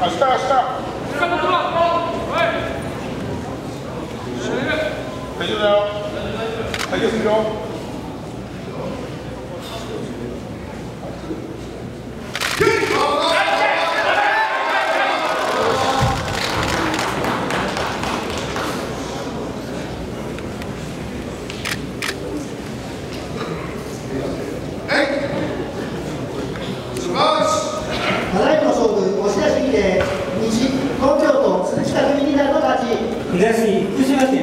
Ajusta, ajusta. Peso Stop! Peso down. 福島市